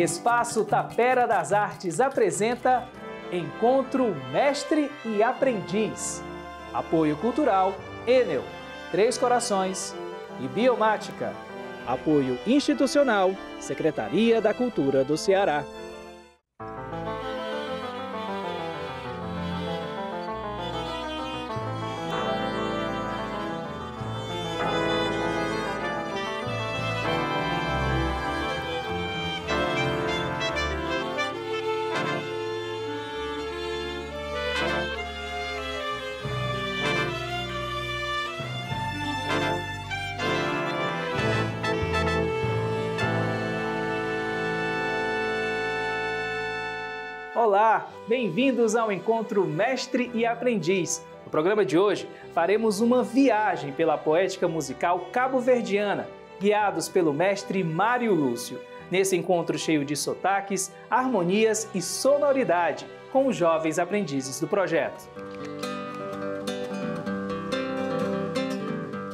Espaço Tapera das Artes apresenta Encontro Mestre e Aprendiz. Apoio Cultural Enel, Três Corações e Biomática. Apoio Institucional Secretaria da Cultura do Ceará. Bem-vindos ao encontro Mestre e Aprendiz. No programa de hoje, faremos uma viagem pela poética musical cabo-verdiana, guiados pelo mestre Mário Lúcio. Nesse encontro cheio de sotaques, harmonias e sonoridade com os jovens aprendizes do projeto.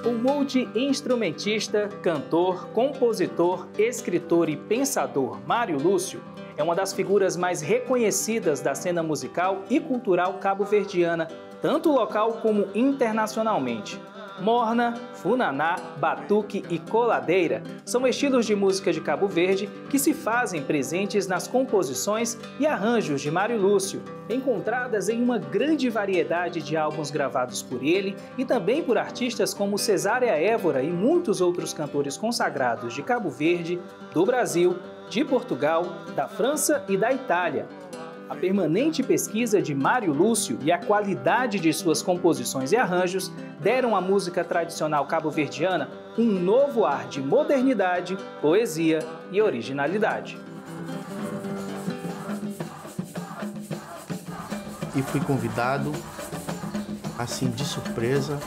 O multi-instrumentista, cantor, compositor, escritor e pensador Mário Lúcio é uma das figuras mais reconhecidas da cena musical e cultural cabo-verdiana, tanto local como internacionalmente. Morna, funaná, batuque e coladeira são estilos de música de Cabo Verde que se fazem presentes nas composições e arranjos de Mário Lúcio, encontradas em uma grande variedade de álbuns gravados por ele e também por artistas como Cesária Évora e muitos outros cantores consagrados de Cabo Verde, do Brasil, de Portugal, da França e da Itália. A permanente pesquisa de Mário Lúcio e a qualidade de suas composições e arranjos deram à música tradicional cabo-verdiana um novo ar de modernidade, poesia e originalidade. E fui convidado, assim de surpresa,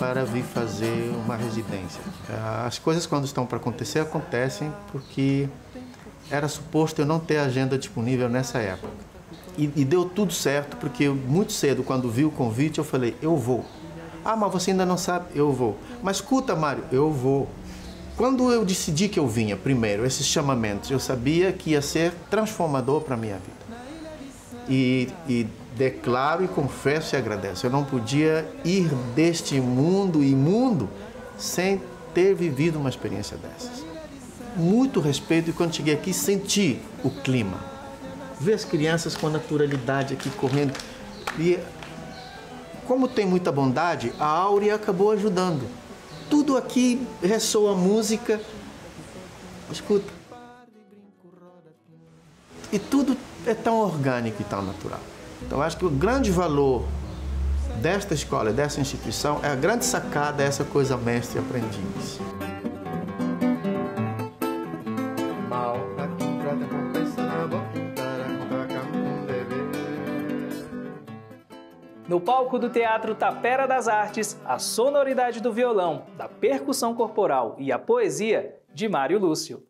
para vir fazer uma residência. As coisas, quando estão para acontecer, acontecem porque era suposto eu não ter agenda disponível nessa época. E, e, deu tudo certo, porque muito cedo, quando vi o convite, eu falei: eu vou. Ah, mas você ainda não sabe? Eu vou. Mas escuta, Mário, eu vou. Quando eu decidi que eu vinha, primeiro, esses chamamentos, eu sabia que ia ser transformador para a minha vida. E, e declaro e confesso e agradeço. Eu não podia ir deste mundo imundo sem ter vivido uma experiência dessas. Muito respeito e quando cheguei aqui senti o clima. Ver as crianças com a naturalidade aqui correndo. E como tem muita bondade, a Áurea acabou ajudando. Tudo aqui ressoa música. Escuta. E tudo é tão orgânico e tão natural. Então, acho que o grande valor desta escola, dessa instituição, é a grande sacada, essa coisa mestre e aprendiz. No palco do Teatro Tapera das Artes, a sonoridade do violão, da percussão corporal e a poesia de Mário Lúcio.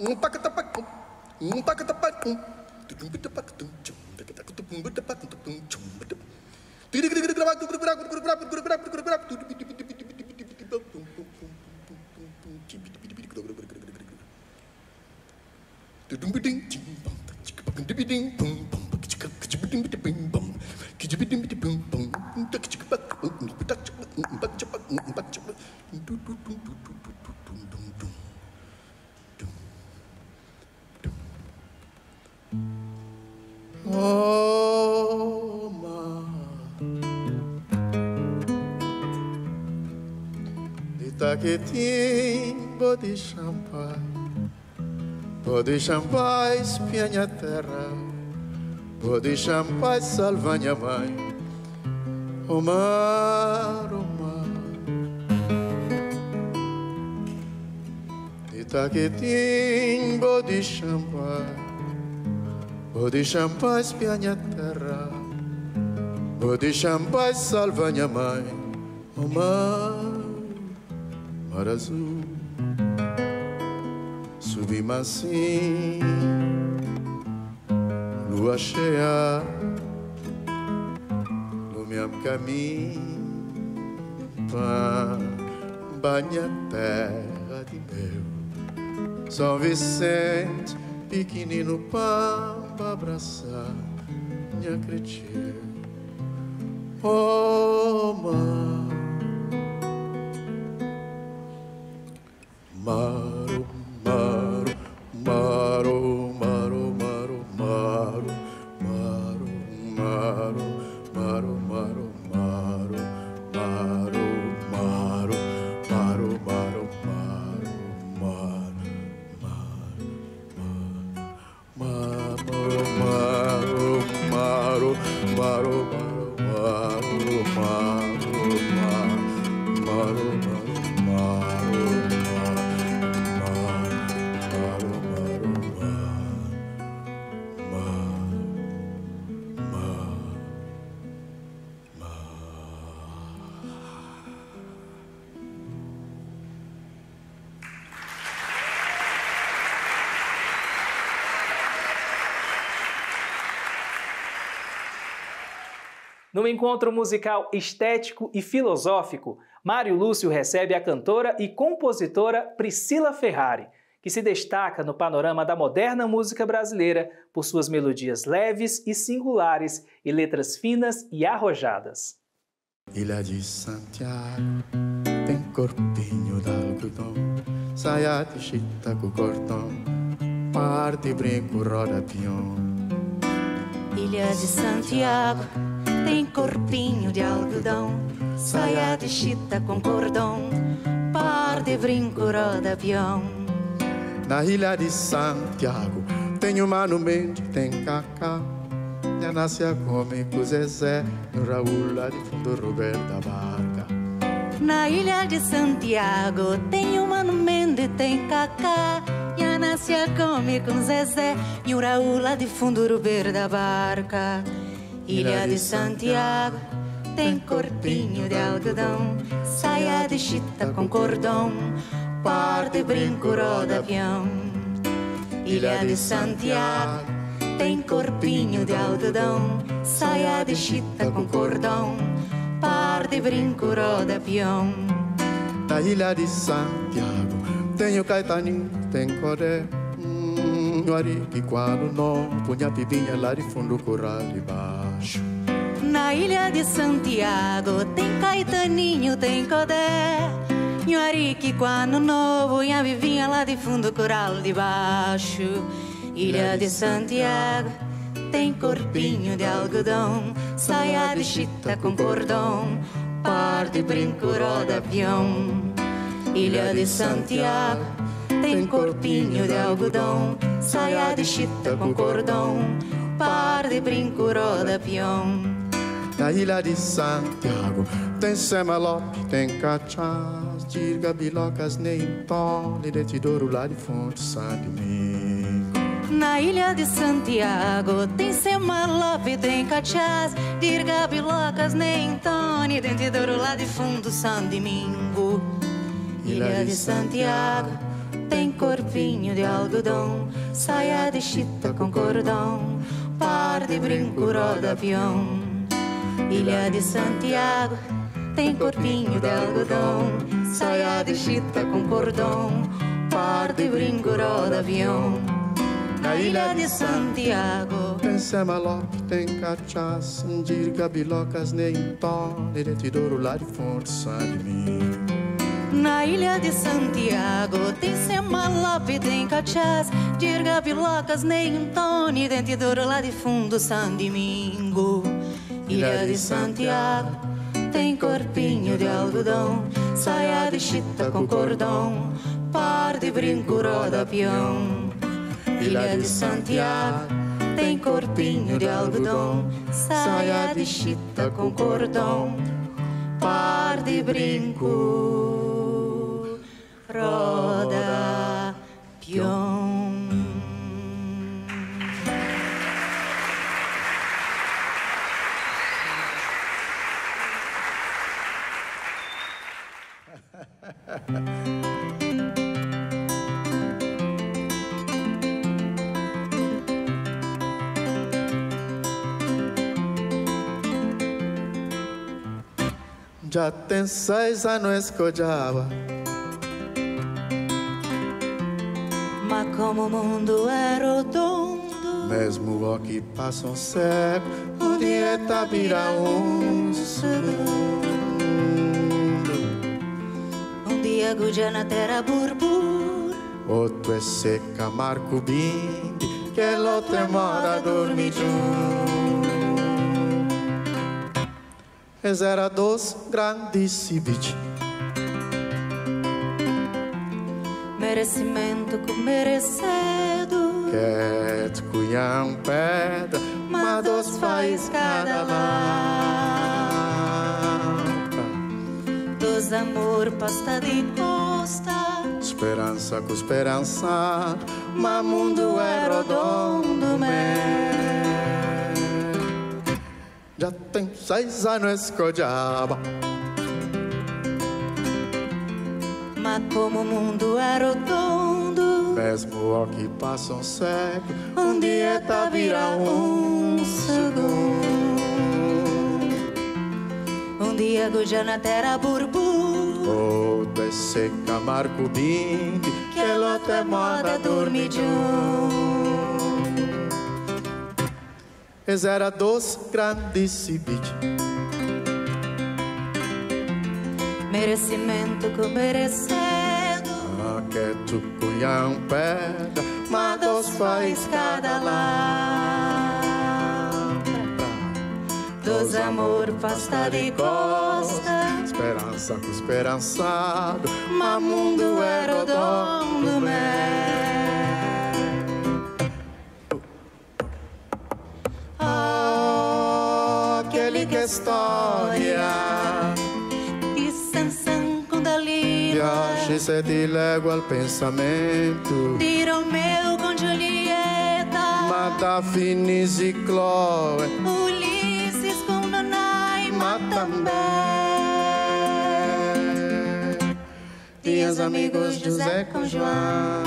Mumpakatapakum, mumpakatapakum, tudum bitapakum. do, do, do, Oh, deixa em paz minha terra, oh, deixa em paz salva minha mãe, o mar, o mar. Itaquetim, oh, deixa em paz, oh, deixa em paz minha terra, oh, deixa em paz salva minha mãe, o mar, mar azul. Subimos assim, lua cheia, no meu caminho, para banhar terra de meu. São Vicente, pequenino para abraçar minha cretina. Oh, mar. No encontro musical estético e filosófico, Mário Lúcio recebe a cantora e compositora Priscila Ferrari, que se destaca no panorama da moderna música brasileira por suas melodias leves e singulares e letras finas e arrojadas. Ilha de Santiago tem corpinho d'algodão, saia de chita com cordão, parte brinco, roda peão. Ilha de Santiago tem corpinho de algodão, saia de chita com cordão, par de brinco roda avião. Na ilha de Santiago tem uma mente, tem cacá. Nasce a come com Zezé, no Raul lá de fundo Roberto da Barca. Na ilha de Santiago tem uma mente, tem cacá. Nasce a come com Zezé, e o Raul lá de fundo Roberto da Barca. Ilha de Santiago tem corpinho de algodão, saia de chita com cordão, par de brinco roda avião. Ilha de Santiago tem corpinho de algodão, saia de chita com cordão, par de brinco roda avião. Na ilha de Santiago tem o Caetaninho, tem Coré. No Arique, quando não, punha pibinha lá de fundo, coral de baixo. Na ilha de Santiago tem Caetaninho, tem Codé. Novo, e a vivinha lá de fundo, coral de baixo. Ilha de Santiago tem corpinho de algodão, saia de chita com cordão, par de brinco roda avião. Ilha de Santiago tem corpinho de algodão, saia de chita com cordão, par de brinco roda avião. Na ilha de Santiago tem semalope, tem cachás, dirga, bilocas, nem tole, de lá de fonte, Domingo. Na ilha de Santiago tem semalope, tem cachás, dirga, bilocas, nem tone, dentedouro lá de fundo, São Domingo. Ilha de Santiago corpinho de algodão, saia de chita com cordão, par de brinco roda avião. Ilha de Santiago tem corpinho de algodão, saia de chita com cordão, par de brinco roda avião. Na ilha de Santiago Tem semalope, tem cachás, dirga, bilocas, nem de tesouro lá de fonte, São Domingo. Na ilha de Santiago tem semalope, tem cachás, dirga, bilocas, nem tone, dentedouro lá de fundo, São Domingo. Ilha de Santiago tem corpinho de algodão, saia de chita com cordão, par de brinco roda avião. Ilha de Santiago tem corpinho de algodão, saia de chita com cordão, par de brinco roda avião. Já tem seis anos que eu já como o mundo é redondo, Mesmo o que passa um século, o dieta vira um segundo. um dia guja na terra burbur, Outro é seca, Marco Bindi, que l'altro é mora dormir junto. Eles eram dois grandes civis, merecimento com merecedo, que te cunham pedra, mas dois faz cada lado. dos amor pasta de costa, Esperança com esperança, mas mundo é redondo, man. Já tem seis anos que eu já mas como o mundo é redondo, Mesmo o que passa um século, um dia tá vira um segundo. Um dia guja na terra burbur, Outro é seca, Marco Bindi, que até moda dormir junto. Eles eram dois grandes civis, Merecimento com merecedo, ah, que tu cunham pedra, mas dois faz cada lado. Deus, amor, pasta de costa. Esperança com esperançado, mas mundo é redondo, Oh, aquele que história. E Dalila. Viagem sete léguas al pensamento. Di Romeo con Giulietta. Ma da Finis e Chloe. Ulisses com Nanai. Ma também. Os amigos José com João.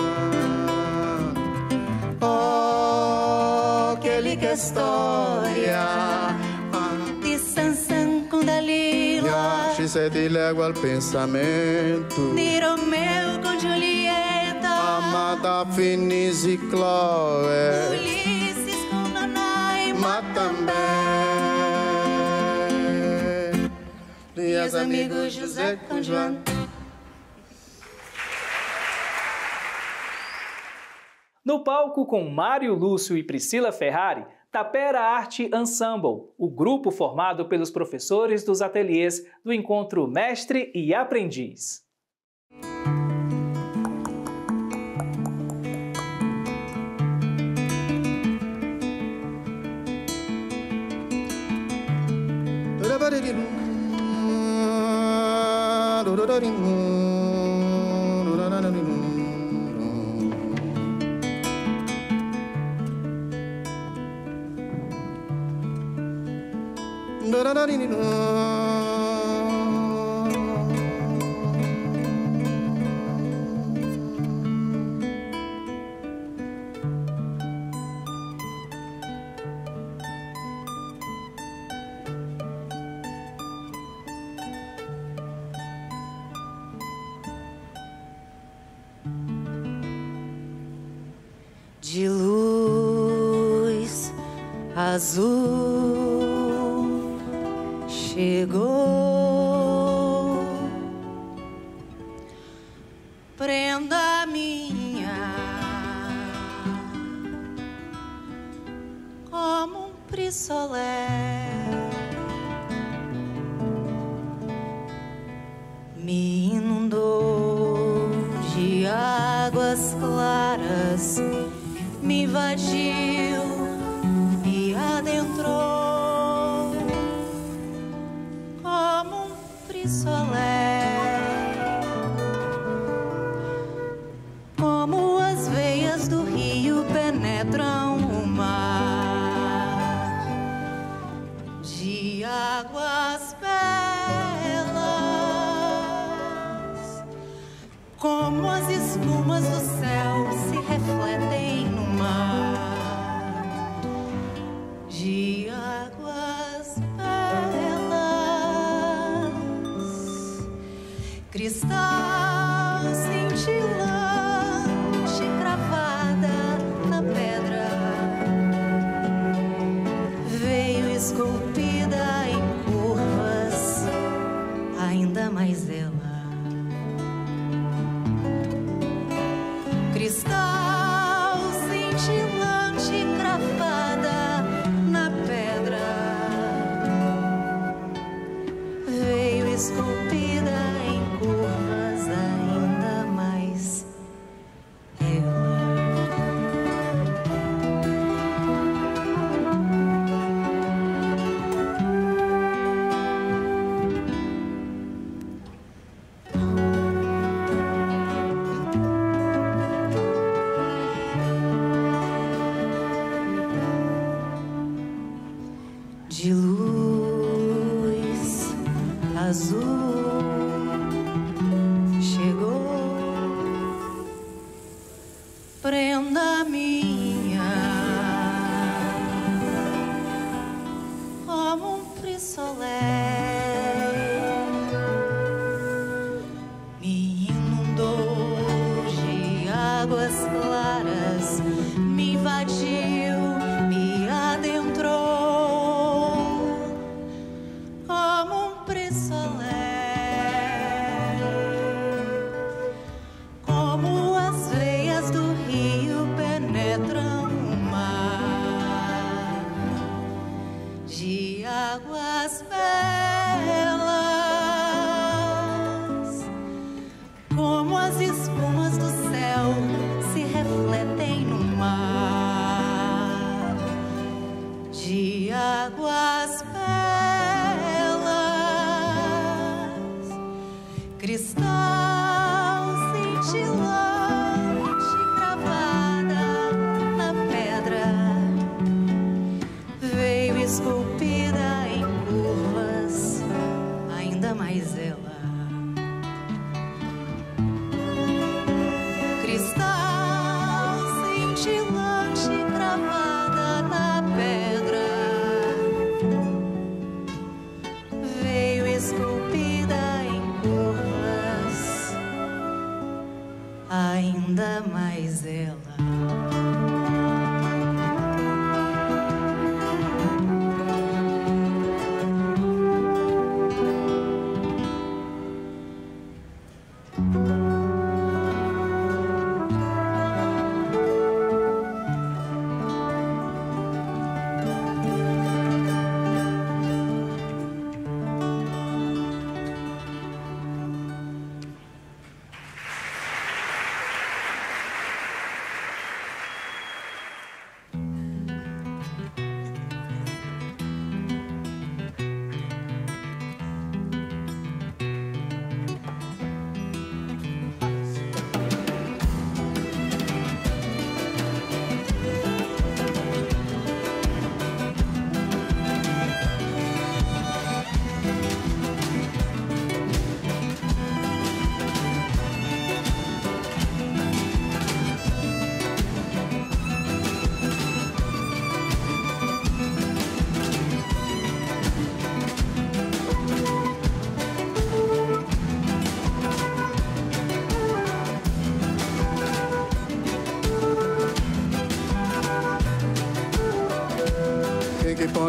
Oh, que história. Léguas al pensamento. Di Romeo con Giulietta. Amada Finis e Chloe. Ulisses com Nanai. Ma também. E os amigos José com João. No palco com Mário Lúcio e Priscila Ferrari, Tapera Arte Ensemble, o grupo formado pelos professores dos ateliês do encontro Mestre e Aprendiz. De luz azul chegou. Prenda minha como um prisolé. Me inundou de águas claras me invadiu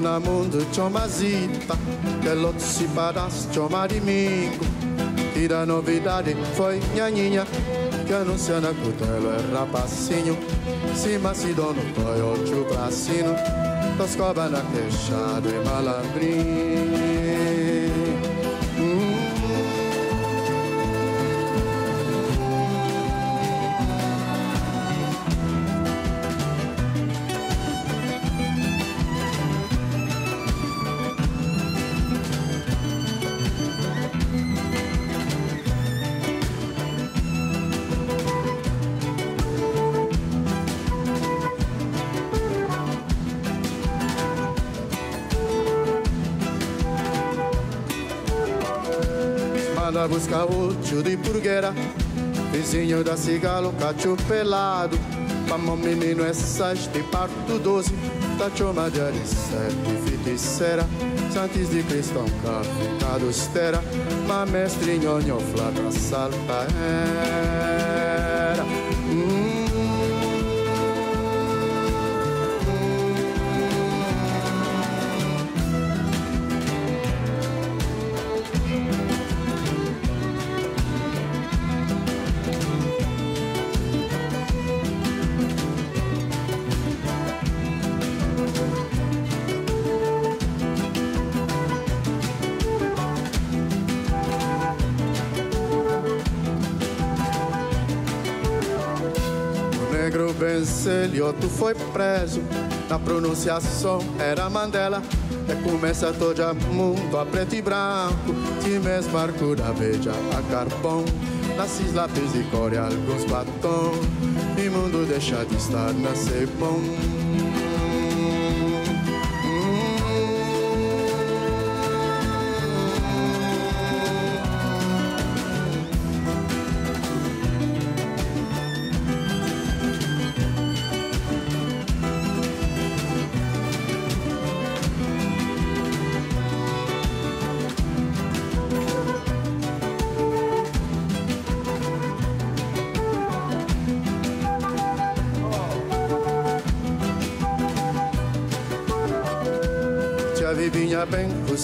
Pona mundo choma zita, que lot se choma domingo. E da novidade foi nhaninha, que anuncia na cutelo é rapacinho. Cima se dono foi o bracinho, toscoba na queixada e malandrinho. Buscar o tio de purgueira Vizinho da cigalo, cacho pelado. Vamos menino, essas de parto doze Da choma de sete feiticeira Santos de cristão, café, estera Mas mestre nhonho, flagra, salta era foi preso. Na pronunciação era Mandela. É começa todo mundo a preto e branco. Se mesmo arcura beija a carpão. Nasces lápis e core alguns batom. E mundo deixa de estar na bom.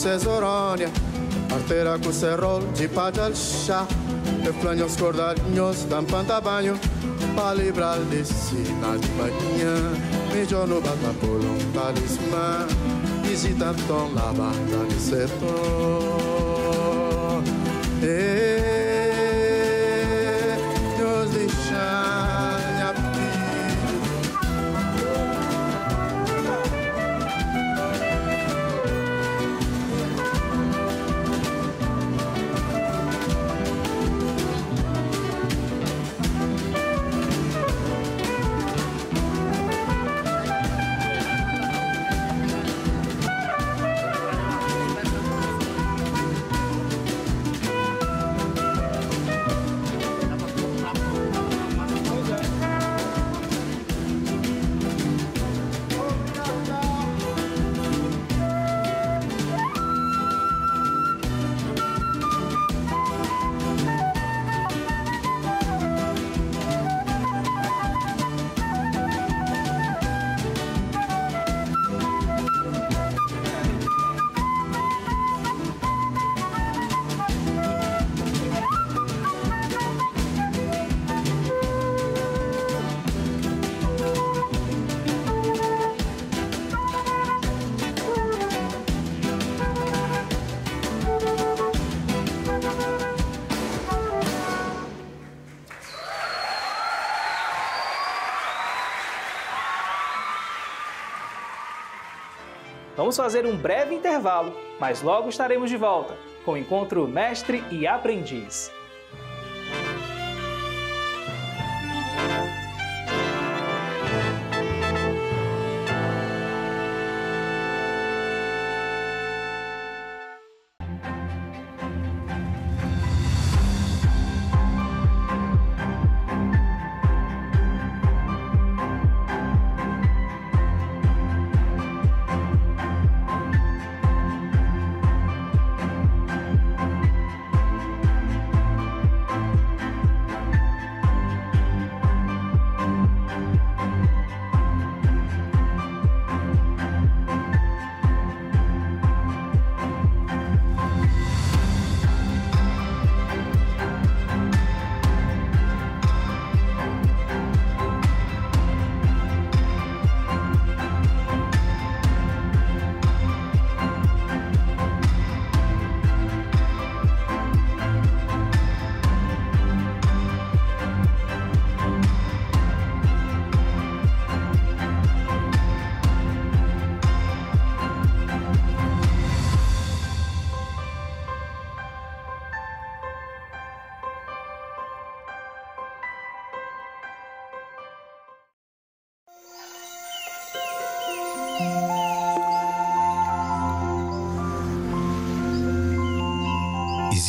Cesorônia Arteira com cerrol de padal chá E planhos cordalhos dão panta Para livrar de sina de manhã Melhor no bata um talismã Visita tom la banda de setor Vamos fazer um breve intervalo, mas logo estaremos de volta com o encontro Mestre e Aprendiz.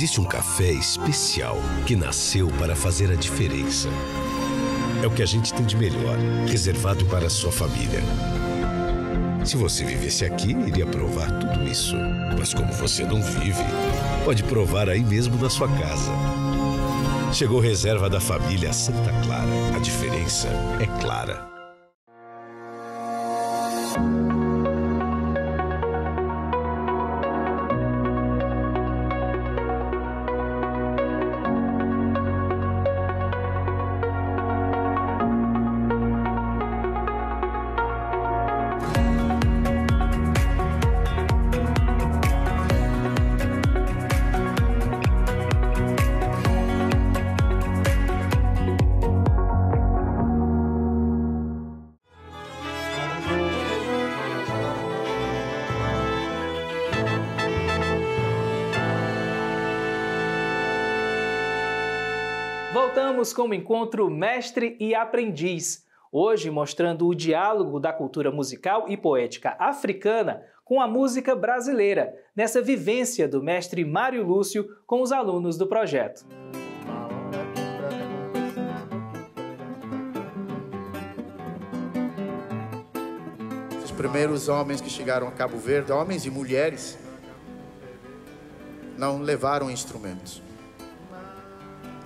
Existe um café especial que nasceu para fazer a diferença. É o que a gente tem de melhor, reservado para a sua família. Se você vivesse aqui, iria provar tudo isso. Mas como você não vive, pode provar aí mesmo na sua casa. Chegou reserva da família Santa Clara. A diferença é clara. Voltamos com o encontro Mestre e Aprendiz. Hoje mostrando o diálogo da cultura musical e poética africana com a música brasileira, nessa vivência do mestre Mário Lúcio com os alunos do projeto. Os primeiros homens que chegaram a Cabo Verde, homens e mulheres, não levaram instrumentos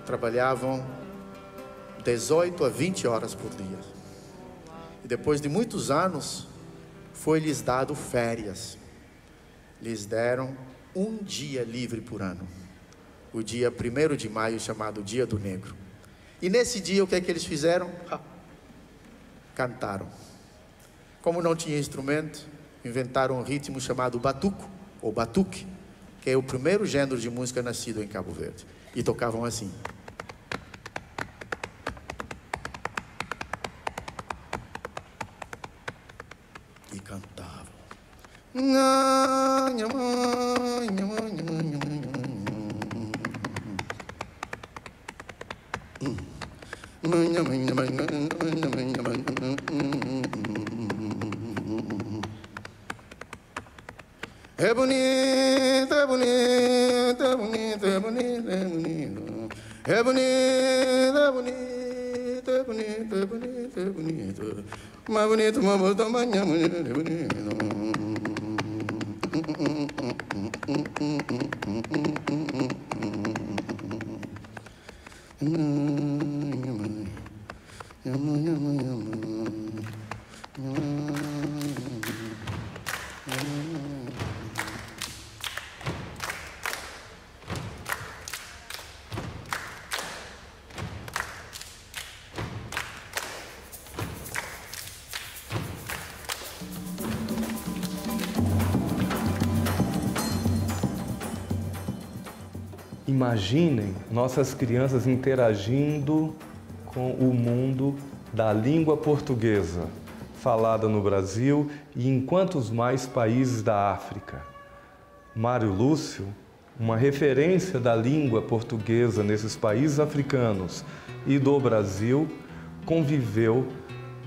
trabalhavam 18 a 20 horas por dia. E depois de muitos anos, foi-lhes dado férias. Lhes deram um dia livre por ano. O dia 1 de maio, chamado Dia do Negro. E nesse dia, o que é que eles fizeram? Cantaram. Como não tinha instrumento, inventaram um ritmo chamado batuco, ou batuque, que é o primeiro gênero de música nascido em Cabo Verde. E tocavam assim. É bonito, é bonito, é bonito, é bonito, é bonito. É bonito, é bonito, é bonito, é bonito, é bonito. Mais bonito, mais bonito, amanhã, é bonito. Mm-hmm. Imaginem nossas crianças interagindo com o mundo da língua portuguesa, falada no Brasil e em quantos mais países da África. Mário Lúcio, uma referência da língua portuguesa nesses países africanos e do Brasil, conviveu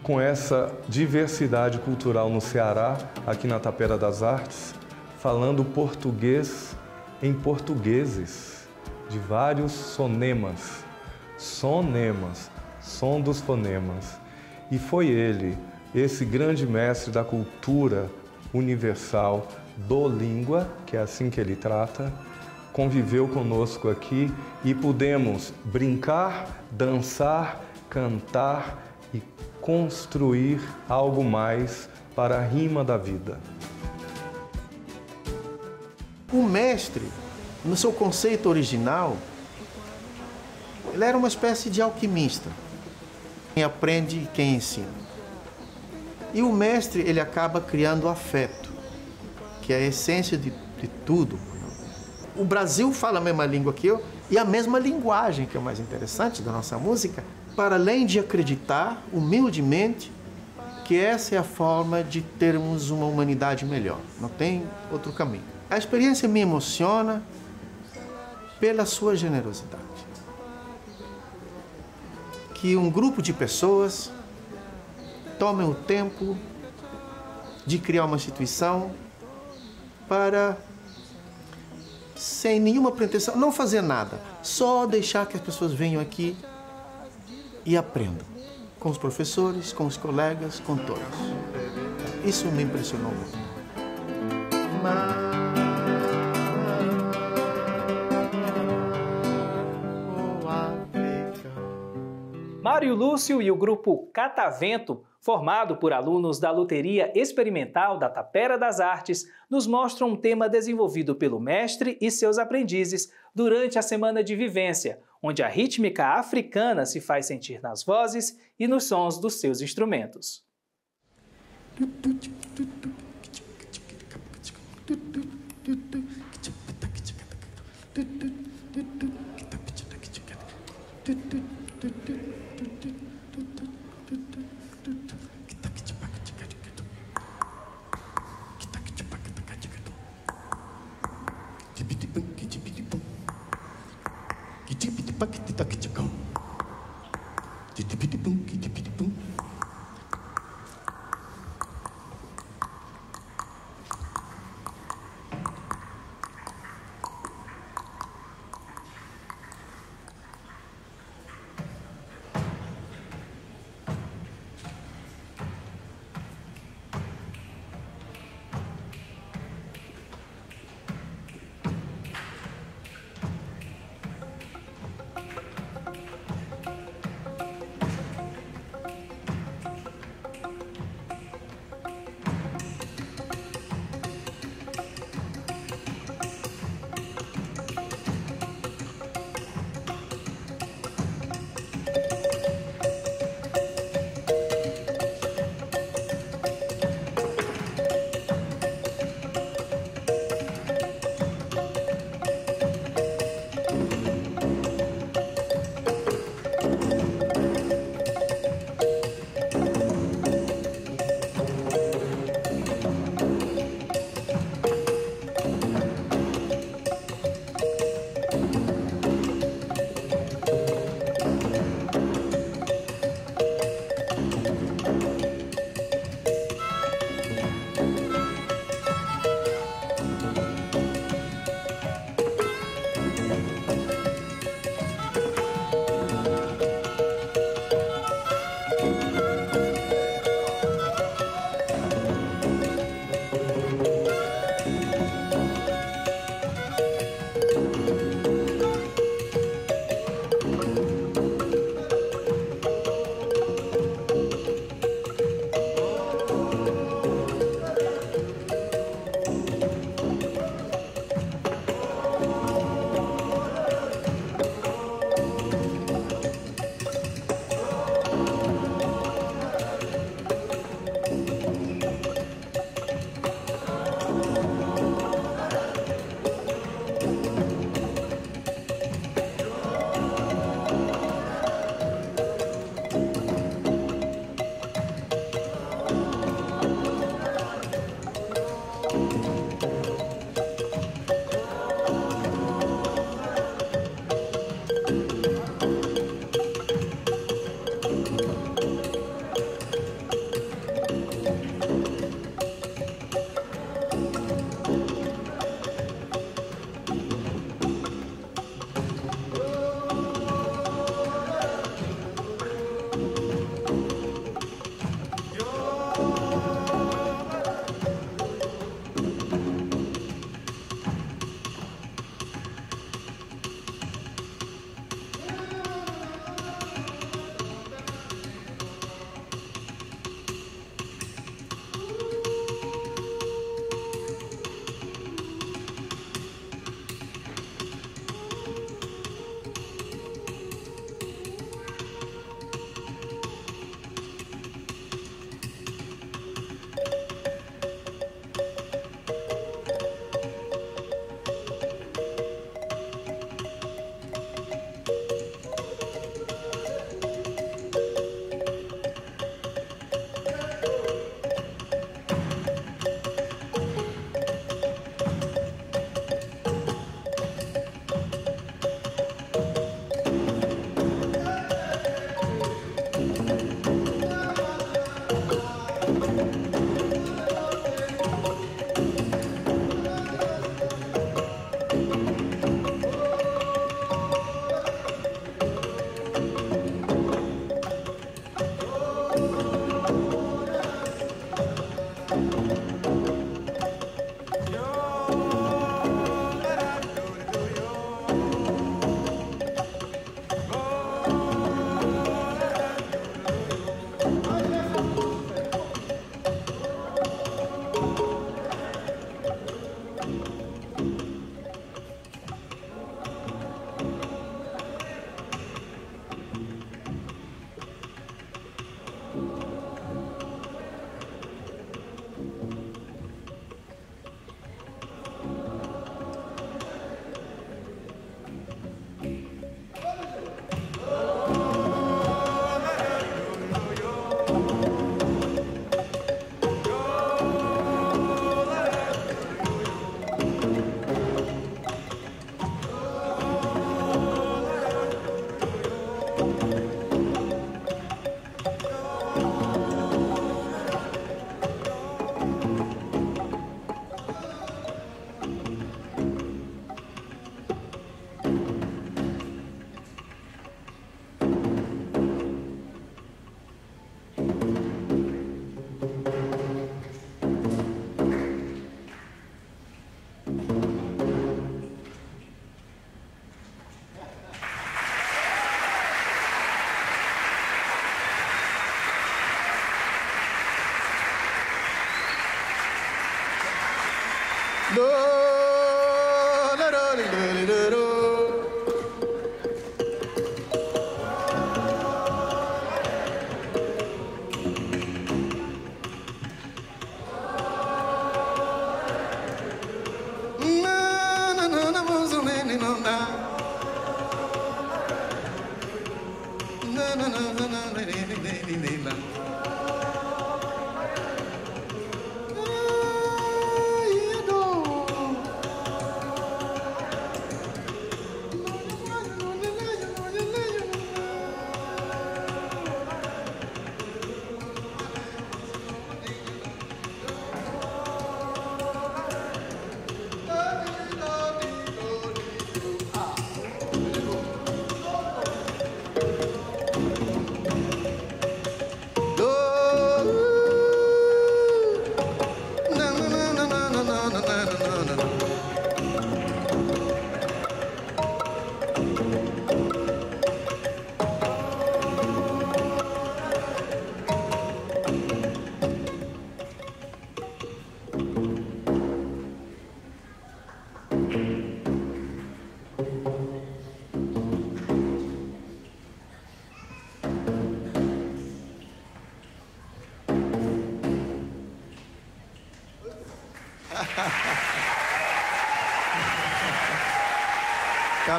com essa diversidade cultural no Ceará, aqui na Tapera das Artes, falando português em portugueses, de vários sonemas, sonemas, som dos fonemas. E foi ele, esse grande mestre da cultura universal do língua, que é assim que ele trata, conviveu conosco aqui e pudemos brincar, dançar, cantar e construir algo mais para a rima da vida. O mestre, no seu conceito original, ele era uma espécie de alquimista. Quem aprende, quem ensina. E o mestre, ele acaba criando afeto, que é a essência de, de tudo. O Brasil fala a mesma língua que eu e a mesma linguagem, que é o mais interessante da nossa música, para além de acreditar humildemente que essa é a forma de termos uma humanidade melhor. Não tem outro caminho. A experiência me emociona pela sua generosidade. Que um grupo de pessoas tomem o tempo de criar uma instituição para, sem nenhuma pretensão, não fazer nada, só deixar que as pessoas venham aqui e aprendam com os professores, com os colegas, com todos. Isso me impressionou muito. Lúcio e o grupo Catavento formado por alunos da Luteria Experimental da Tapera das Artes, nos mostram um tema desenvolvido pelo mestre e seus aprendizes durante a semana de vivência, onde a rítmica africana se faz sentir nas vozes e nos sons dos seus instrumentos.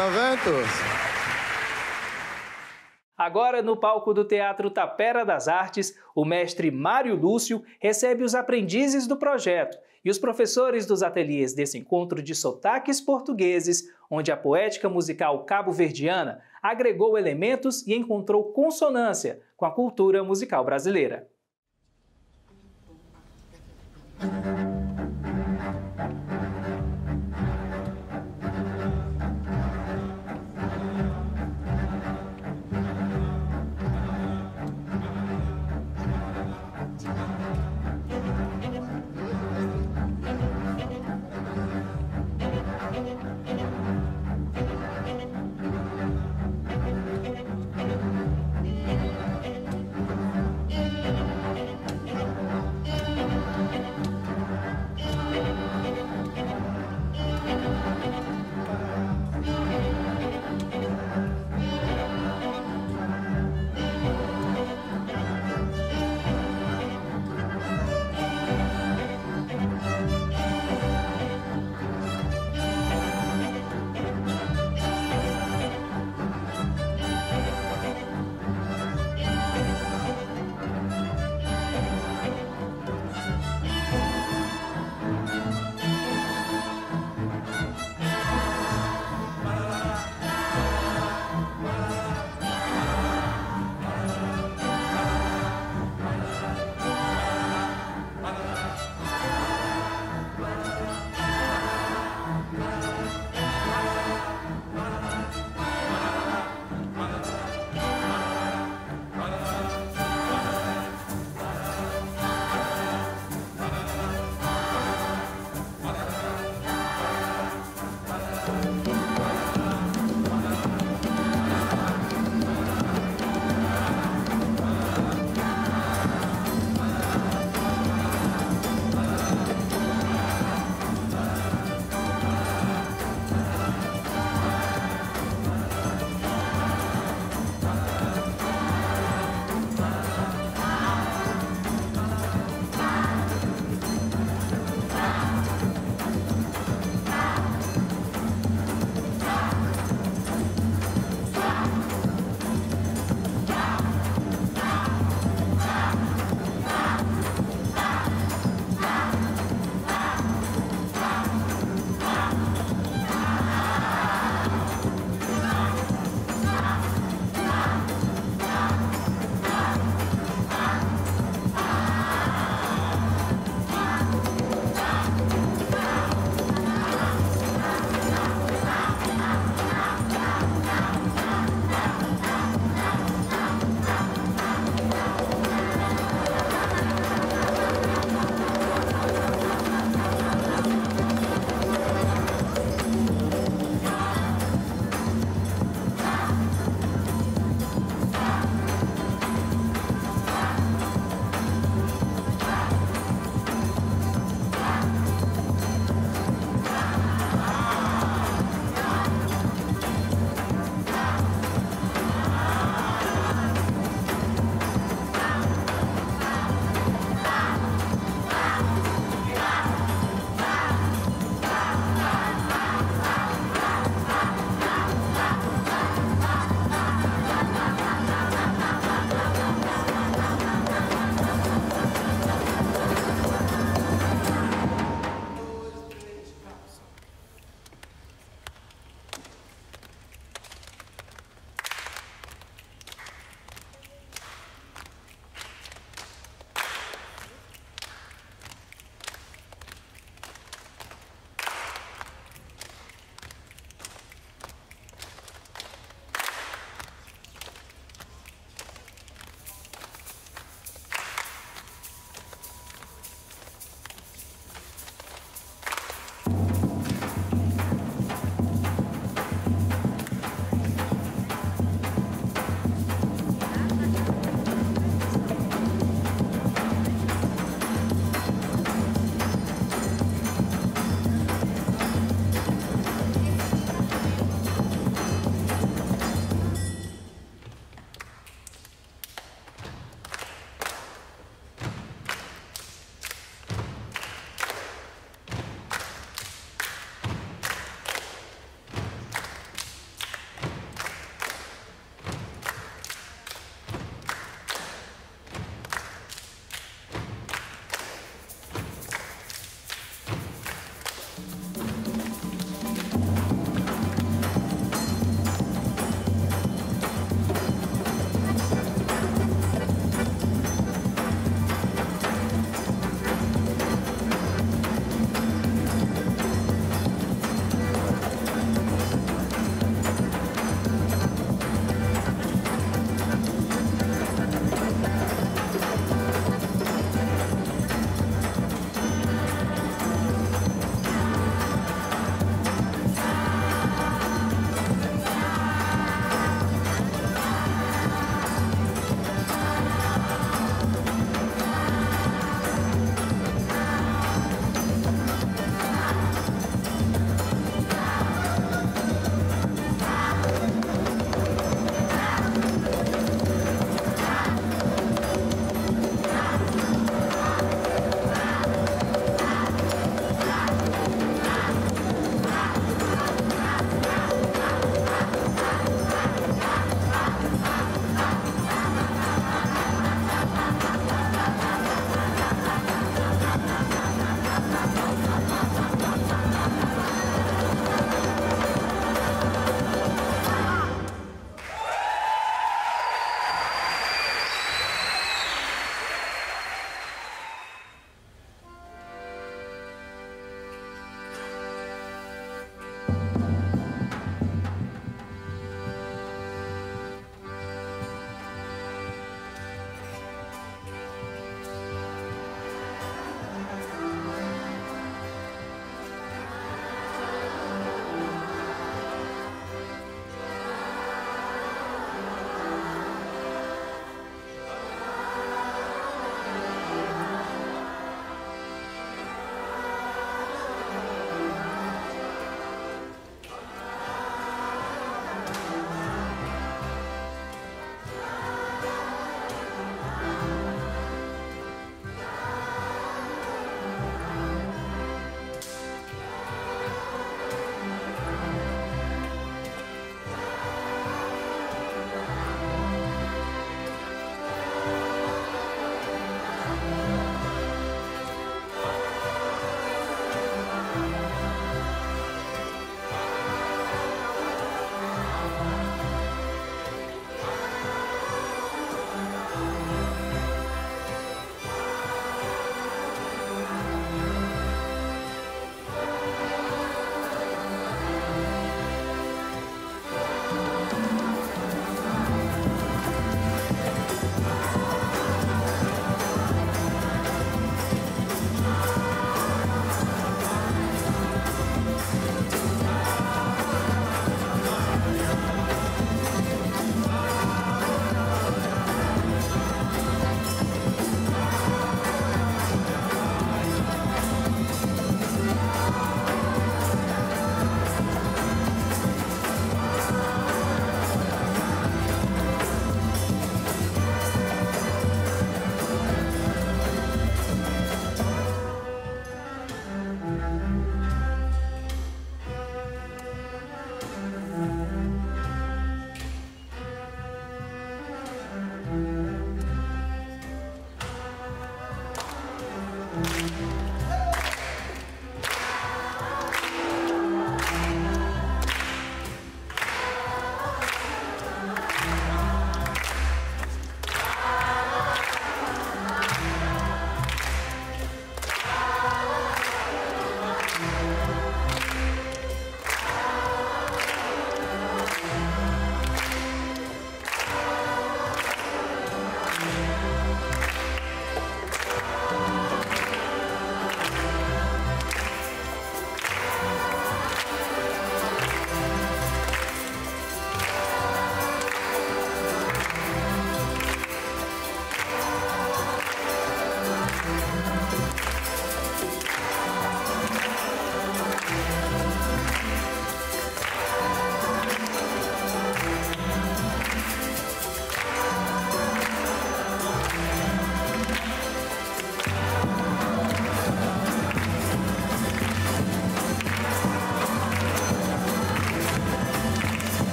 Cataventos. Agora, no palco do Teatro Tapera das Artes, o mestre Mário Lúcio recebe os aprendizes do projeto e os professores dos ateliês desse encontro de sotaques portugueses, onde a poética musical cabo-verdiana agregou elementos e encontrou consonância com a cultura musical brasileira.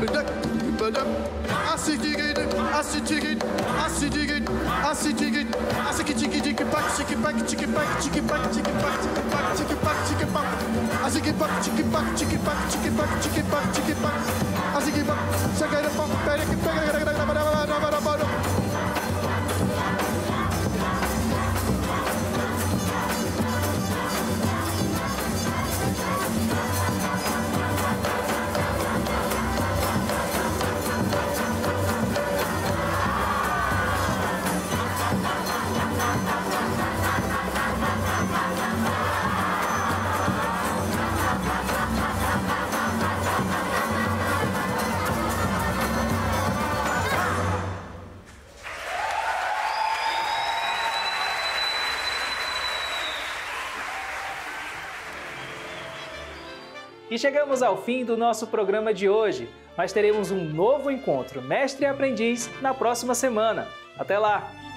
Thank you. pa Bölüm chicken. Asikigin Asikigin chicken. Chicken çiki Chicken bak Chicken bak Chicken bak Chicken bak Chicken bak Chicken bak çiki bak chicken. Chicken Asiki Chicken çiki Chicken çiki Chicken çiki Chicken çiki bak çiki chicken. Chicken bak Chicken bak Chicken bak Chicken bak Chicken bak Chicken bak E chegamos ao fim do nosso programa de hoje. Mas teremos um novo encontro mestre e aprendiz na próxima semana. Até lá!